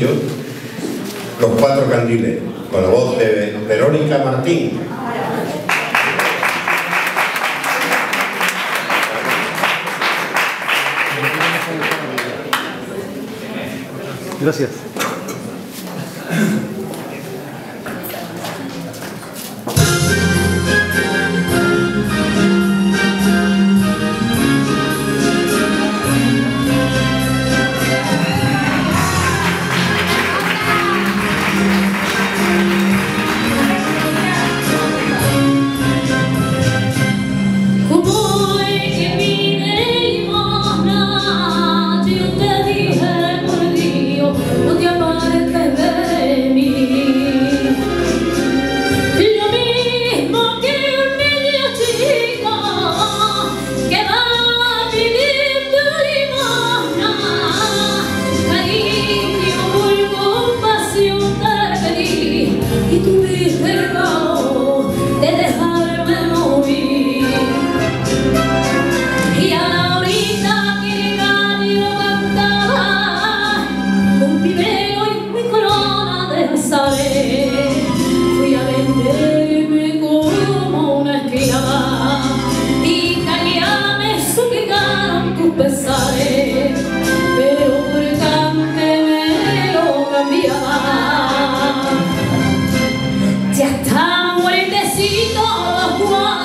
Los Cuatro Candiles, con la voz de eh, Verónica Martín. Gracias. Ya están muertecitos los cuatro